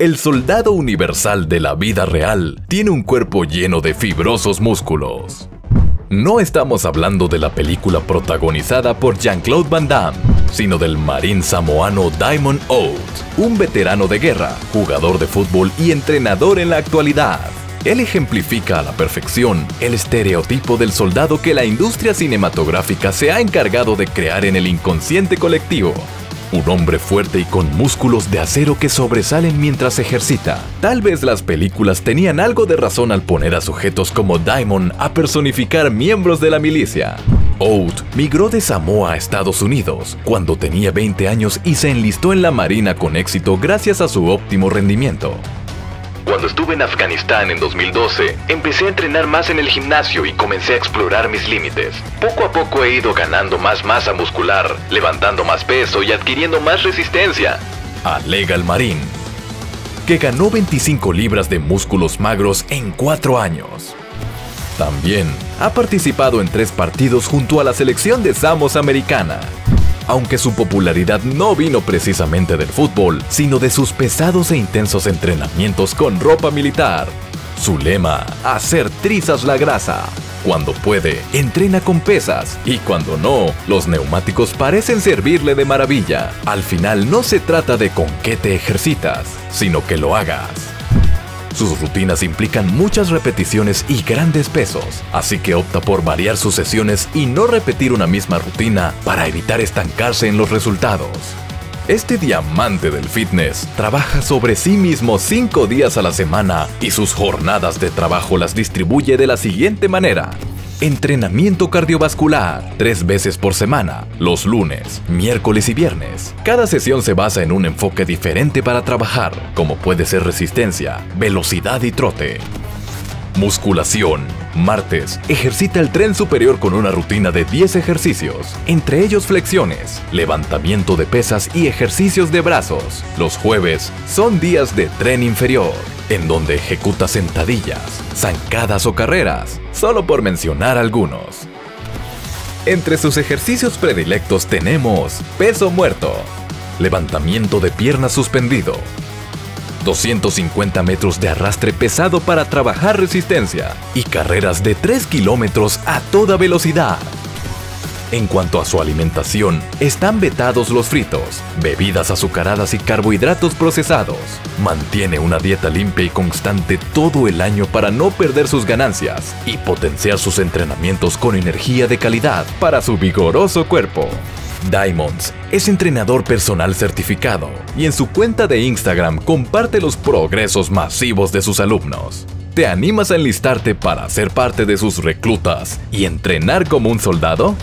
El soldado universal de la vida real tiene un cuerpo lleno de fibrosos músculos. No estamos hablando de la película protagonizada por Jean-Claude Van Damme, sino del marín samoano Diamond Oates, un veterano de guerra, jugador de fútbol y entrenador en la actualidad. Él ejemplifica a la perfección el estereotipo del soldado que la industria cinematográfica se ha encargado de crear en el inconsciente colectivo, un hombre fuerte y con músculos de acero que sobresalen mientras ejercita. Tal vez las películas tenían algo de razón al poner a sujetos como Diamond a personificar miembros de la milicia. Oat migró de Samoa a Estados Unidos cuando tenía 20 años y se enlistó en la Marina con éxito gracias a su óptimo rendimiento. Cuando estuve en Afganistán en 2012, empecé a entrenar más en el gimnasio y comencé a explorar mis límites. Poco a poco he ido ganando más masa muscular, levantando más peso y adquiriendo más resistencia. Alega el marín, que ganó 25 libras de músculos magros en 4 años. También ha participado en tres partidos junto a la selección de Samos americana aunque su popularidad no vino precisamente del fútbol, sino de sus pesados e intensos entrenamientos con ropa militar. Su lema, hacer trizas la grasa. Cuando puede, entrena con pesas y cuando no, los neumáticos parecen servirle de maravilla. Al final no se trata de con qué te ejercitas, sino que lo hagas. Sus rutinas implican muchas repeticiones y grandes pesos, así que opta por variar sus sesiones y no repetir una misma rutina para evitar estancarse en los resultados. Este diamante del fitness trabaja sobre sí mismo 5 días a la semana y sus jornadas de trabajo las distribuye de la siguiente manera. Entrenamiento cardiovascular, tres veces por semana, los lunes, miércoles y viernes. Cada sesión se basa en un enfoque diferente para trabajar, como puede ser resistencia, velocidad y trote. Musculación. Martes, ejercita el tren superior con una rutina de 10 ejercicios, entre ellos flexiones, levantamiento de pesas y ejercicios de brazos. Los jueves son días de tren inferior en donde ejecuta sentadillas, zancadas o carreras, solo por mencionar algunos. Entre sus ejercicios predilectos tenemos peso muerto, levantamiento de piernas suspendido, 250 metros de arrastre pesado para trabajar resistencia y carreras de 3 kilómetros a toda velocidad. En cuanto a su alimentación, están vetados los fritos, bebidas azucaradas y carbohidratos procesados. Mantiene una dieta limpia y constante todo el año para no perder sus ganancias y potenciar sus entrenamientos con energía de calidad para su vigoroso cuerpo. Diamonds es entrenador personal certificado y en su cuenta de Instagram comparte los progresos masivos de sus alumnos. ¿Te animas a enlistarte para ser parte de sus reclutas y entrenar como un soldado?